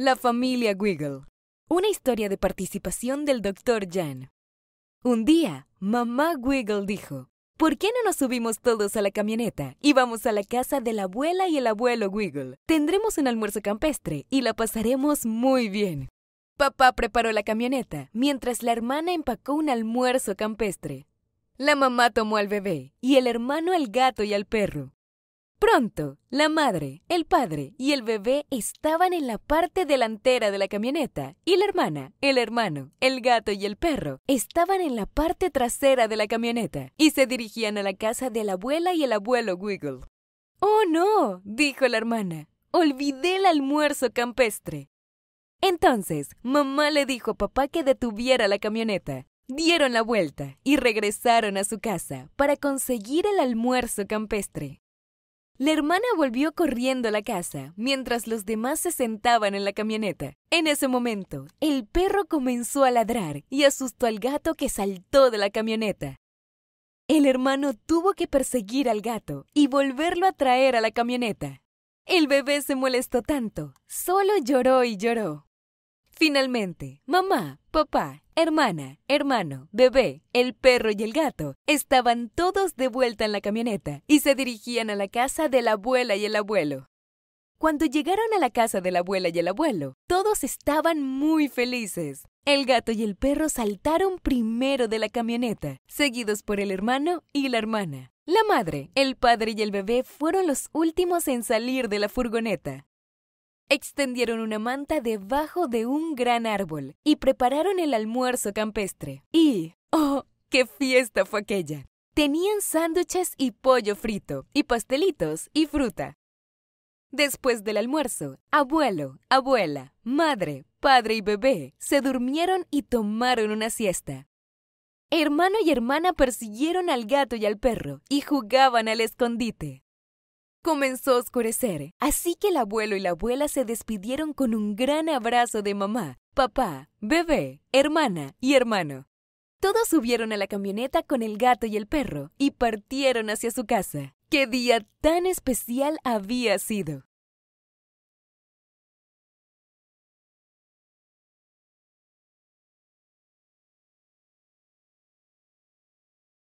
La familia Wiggle. Una historia de participación del Dr. Jan. Un día, mamá Wiggle dijo, ¿por qué no nos subimos todos a la camioneta y vamos a la casa de la abuela y el abuelo Wiggle? Tendremos un almuerzo campestre y la pasaremos muy bien. Papá preparó la camioneta mientras la hermana empacó un almuerzo campestre. La mamá tomó al bebé y el hermano al gato y al perro. Pronto, la madre, el padre y el bebé estaban en la parte delantera de la camioneta y la hermana, el hermano, el gato y el perro estaban en la parte trasera de la camioneta y se dirigían a la casa de la abuela y el abuelo Wiggle. ¡Oh, no! dijo la hermana. Olvidé el almuerzo campestre. Entonces, mamá le dijo a papá que detuviera la camioneta. Dieron la vuelta y regresaron a su casa para conseguir el almuerzo campestre. La hermana volvió corriendo a la casa, mientras los demás se sentaban en la camioneta. En ese momento, el perro comenzó a ladrar y asustó al gato que saltó de la camioneta. El hermano tuvo que perseguir al gato y volverlo a traer a la camioneta. El bebé se molestó tanto, solo lloró y lloró. Finalmente, mamá, papá, hermana, hermano, bebé, el perro y el gato estaban todos de vuelta en la camioneta y se dirigían a la casa de la abuela y el abuelo. Cuando llegaron a la casa de la abuela y el abuelo, todos estaban muy felices. El gato y el perro saltaron primero de la camioneta, seguidos por el hermano y la hermana. La madre, el padre y el bebé fueron los últimos en salir de la furgoneta. Extendieron una manta debajo de un gran árbol y prepararon el almuerzo campestre. Y, ¡oh, qué fiesta fue aquella! Tenían sándwiches y pollo frito, y pastelitos y fruta. Después del almuerzo, abuelo, abuela, madre, padre y bebé se durmieron y tomaron una siesta. Hermano y hermana persiguieron al gato y al perro y jugaban al escondite. Comenzó a oscurecer, así que el abuelo y la abuela se despidieron con un gran abrazo de mamá, papá, bebé, hermana y hermano. Todos subieron a la camioneta con el gato y el perro y partieron hacia su casa. ¡Qué día tan especial había sido!